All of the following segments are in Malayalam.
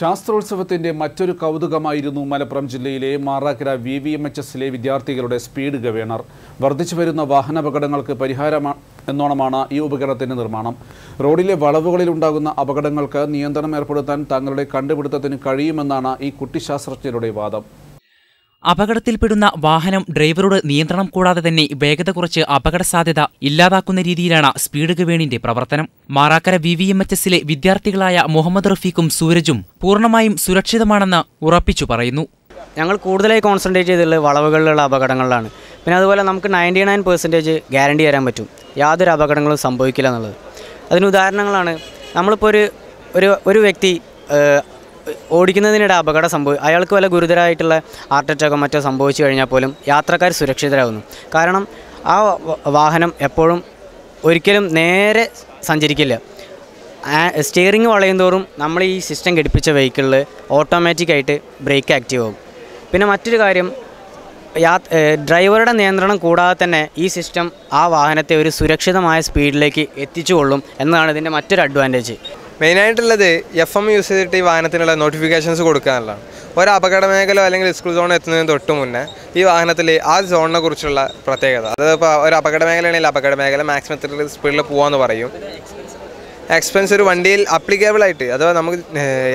ശാസ്ത്രോത്സവത്തിന്റെ മറ്റൊരു കൗതുകമായിരുന്നു മലപ്പുറം ജില്ലയിലെ Marakkara V V M H എസിലെ വിദ്യാർത്ഥികളുടെ സ്പീഡ് ഗവേണർ. വർദ്ധിച്ചു വരുന്ന വാഹനാപകടങ്ങൾക്ക് പരിഹാരമാ എന്നോണമാണ് ഈ ഉപകരണത്തിന്റെ നിർമ്മാണം. റോഡിലെ വളവുകളിൽ ഉണ്ടാകുന്ന അപകടങ്ങൾക്ക് നിയന്ത്രണം ഏർപ്പെടുത്താൻ തങ്ങളുടെ കണ്ടുപിടുത്തത്തിന് കഴിയുമെന്നാണ് ഈ കുട്ടിശാസ്ത്രജ്ഞരുടെ വാദം. അപകടത്തിൽപ്പെടുന്ന വാഹനം ഡ്രൈവറോട് നിയന്ത്രണം കൂടാതെ തന്നെ വേഗത കുറച്ച് അപകട സാധ്യത ഇല്ലാതാക്കുന്ന രീതിയിലാണ് സ്പീഡ് ഗവേണിന്റെ പ്രവർത്തനം. Marakkara V V M H എസിലെ വിദ്യാർത്ഥികളായ മുഹമ്മദ് റഫീഖും സൂരജും പൂർണമായും സുരക്ഷിതമാണെന്ന് ഉറപ്പിച്ചു പറയുന്നു. ഞങ്ങൾ കൂടുതലായി കോൺസെൻട്രേറ്റ് ചെയ്തിട്ടുള്ള വളവുകളിലുള്ള അപകടങ്ങളിലാണ്. പിന്നെ അതുപോലെ നമുക്ക് നയന്റി നയൻ പെർസെന്റേജ് ഗ്യാരണ്ടി തരാൻ പറ്റും. യാതൊരു അപകടങ്ങളും സംഭവിക്കില്ല എന്നുള്ളത്. അതിന് ഉദാഹരണങ്ങളാണ്. നമ്മളിപ്പോൾ ഒരു ഒരു ഒരു വ്യക്തി ഓടിക്കുന്നതിനിടെ അപകടം സംഭവി അയാൾക്ക് വല്ല ഗുരുതരമായിട്ടുള്ള ഹാർട്ട് അറ്റാക്കോ മറ്റോ സംഭവിച്ചു കഴിഞ്ഞാൽ പോലും യാത്രക്കാർ സുരക്ഷിതരാകുന്നു. കാരണം ആ വാഹനം എപ്പോഴും ഒരിക്കലും നേരെ സഞ്ചരിക്കില്ല. സ്റ്റിയറിംഗ് വളയും തോറും നമ്മൾ ഈ സിസ്റ്റം ഘടിപ്പിച്ച വെഹിക്കിളിൽ ഓട്ടോമാറ്റിക്കായിട്ട് ബ്രേക്ക് ആക്റ്റീവ് ആവും പിന്നെ മറ്റൊരു കാര്യം യാ ഡ്രൈവറുടെ നിയന്ത്രണം കൂടാതെ തന്നെ ഈ സിസ്റ്റം ആ വാഹനത്തെ ഒരു സുരക്ഷിതമായ സ്പീഡിലേക്ക് എത്തിച്ചുകൊള്ളും എന്നതാണ് ഇതിന്റെ മറ്റൊരു അഡ്വാന്റേജ് മെയിനായിട്ടുള്ളത് എഫ് എം യൂസ് ചെയ്തിട്ട് ഈ വാഹനത്തിനുള്ള നോട്ടിഫിക്കേഷൻസ് കൊടുക്കുക എന്നുള്ളതാണ്. ഒരു അപകട മേഖല അല്ലെങ്കിൽ സ്കൂൾ സോൺ എത്തുന്നതിന് തൊട്ട് മുന്നേ ഈ വാഹനത്തിൽ ആ സോണിനെ കുറിച്ചുള്ള പ്രത്യേകത. അതായത് ഇപ്പോൾ ഒരു അപകട മേഖലയാണെങ്കിൽ അപകട മേഖല മാക്സിമം എത്ര സ്പീഡിൽ പോകാമെന്ന് പറയും. എക്സ്പെൻസ് ഒരു വണ്ടിയിൽ അപ്ലിക്കബിൾ ആയിട്ട് അഥവാ നമുക്ക്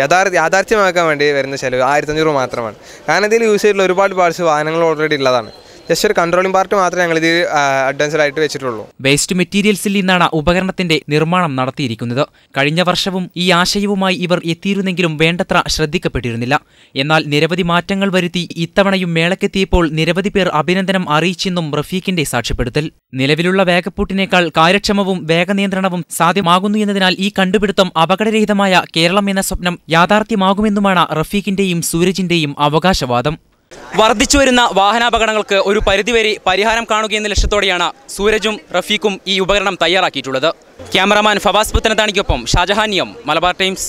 യഥാർത്ഥ യാഥാർത്ഥ്യമാക്കാൻ വേണ്ടി വരുന്ന ചിലവ് ആയിരത്തഞ്ഞൂറ് മാത്രമാണ്. കാരണം ഇതിൽ യൂസ് ചെയ്തിട്ടുള്ള ഒരുപാട് പാർട്സ് വാഹനങ്ങൾ ഓൾറെഡി ഉള്ളതാണ് ജസ്റ്റ് ഒരു കൺട്രോളിംഗ് പാർട്ട് മാത്രമേ ഞങ്ങൾ ഇത് അഡ്വാൻസ്ഡ് ആയിട്ട് വെച്ചിട്ടുള്ളൂ. വേസ്റ്റ് മെറ്റീരിയൽസിൽ നിന്നാണ് ഉപകരണത്തിന്റെ നിർമ്മാണം നടത്തിയിരിക്കുന്നത്. കഴിഞ്ഞ വർഷവും ഈ ആശയവുമായി ഇവർ എത്തിയിരുന്നെങ്കിലും വേണ്ടത്ര ശ്രദ്ധിക്കപ്പെട്ടിരുന്നില്ല. എന്നാൽ നിരവധി മാറ്റങ്ങൾ വരുത്തി ഇത്തവണയും മേളക്കെത്തിയപ്പോൾ നിരവധി പേർ അഭിനന്ദനം അറിയിച്ചെന്നും റഫീഖിന്റെ സാക്ഷ്യപ്പെടുത്തൽ. നിലവിലുള്ള വേഗപ്പൂട്ടിനേക്കാൾ കാര്യക്ഷമവും വേഗനിയന്ത്രണവും സാധ്യമാകുന്നു എന്നതിനാൽ ഈ കണ്ടുപിടുത്തം അപകടരഹിതമായ കേരളം എന്ന സ്വപ്നം യാഥാർത്ഥ്യമാകുമെന്നുമാണ് റഫീഖിന്റെയും സൂരജിന്റെയും അവകാശവാദം. വർദ്ധിച്ചുവരുന്ന വാഹനാപകടങ്ങൾക്ക് ഒരു പരിധിവരെ പരിഹാരം കാണുകയെന്ന ലക്ഷ്യത്തോടെയാണ് സൂരജും റഫീഖും ഈ ഉപകരണം തയ്യാറാക്കിയിട്ടുള്ളത്. ക്യാമറാമാൻ ഫവാസ് പുത്തനത്താണിക്കൊപ്പം ഷാജഹാനിയം മലബാർ ടൈംസ്.